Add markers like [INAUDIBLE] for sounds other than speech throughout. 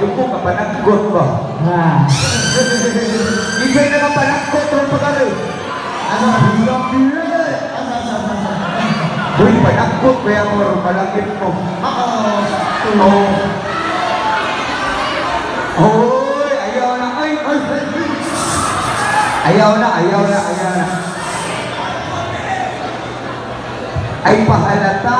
yung ko kapanagot ba? Ha. [LAUGHS] Hindi na kapanagot ng pagkari. Ano? Bilang bilang. Asa. Uy, panagot ba yung more malagit mo? Oo. Oo. Uy, ayaw na. Ay, ay, ay. Ayaw na, ayaw na, ayaw na. Ay pahalata,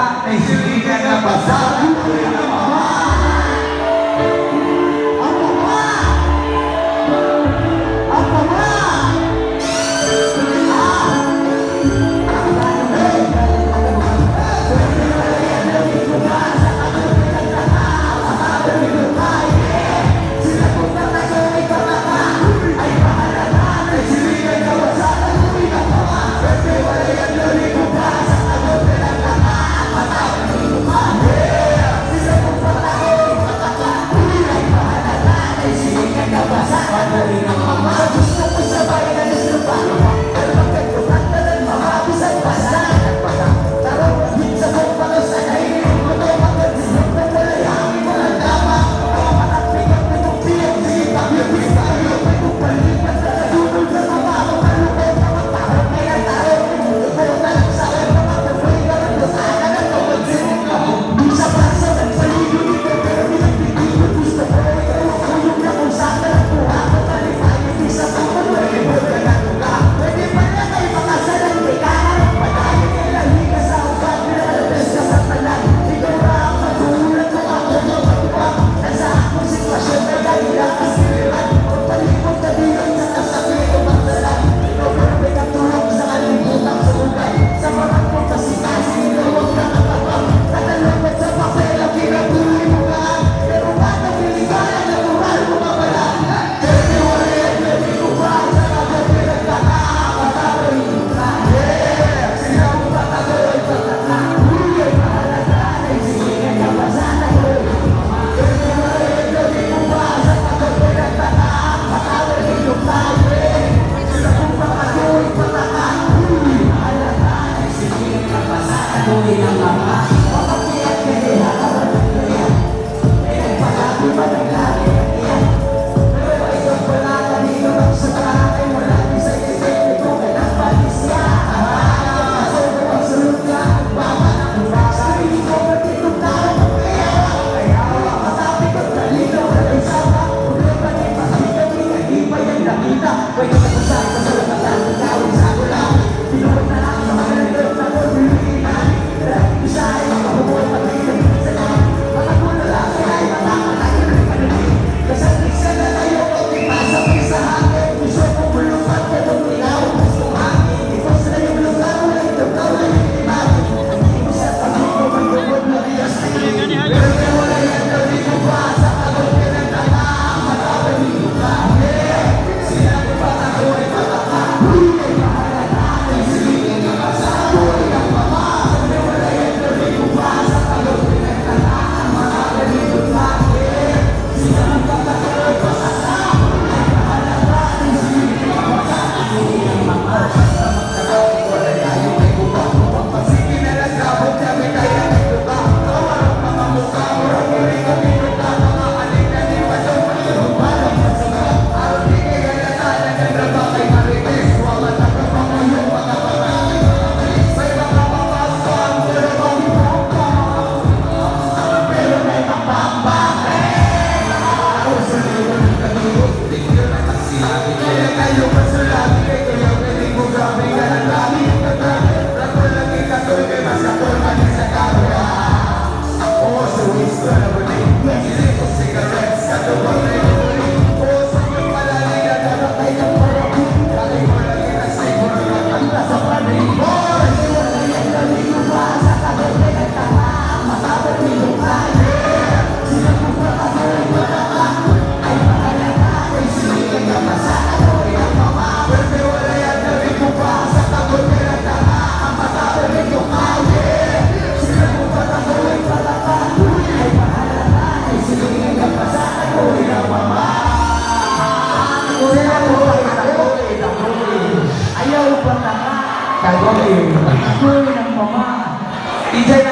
아. เองคือผมว่าดีใจน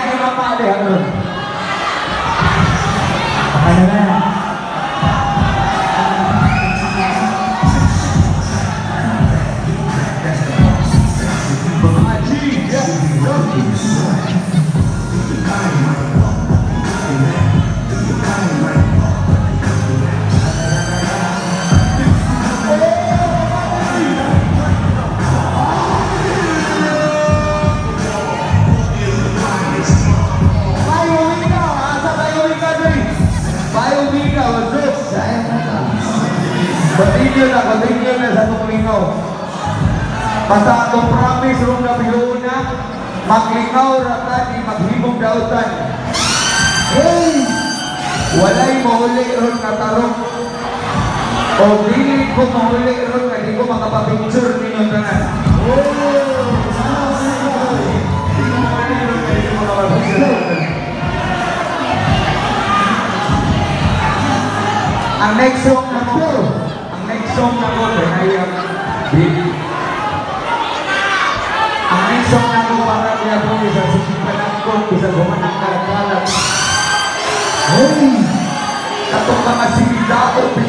Continue na, continue na sa itong lingaw. Basta itong promise rong nabiyoon na, maglingaw rata di maghimong dautan. Hey! Walay mahuli ron na tarong. O dili ko mahuli ron na di ko makapapicture ninyo tanan. Oh! Ei, tá tocando atividade,